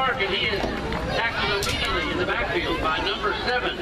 mark, and he is tackled immediately in the backfield by number seven,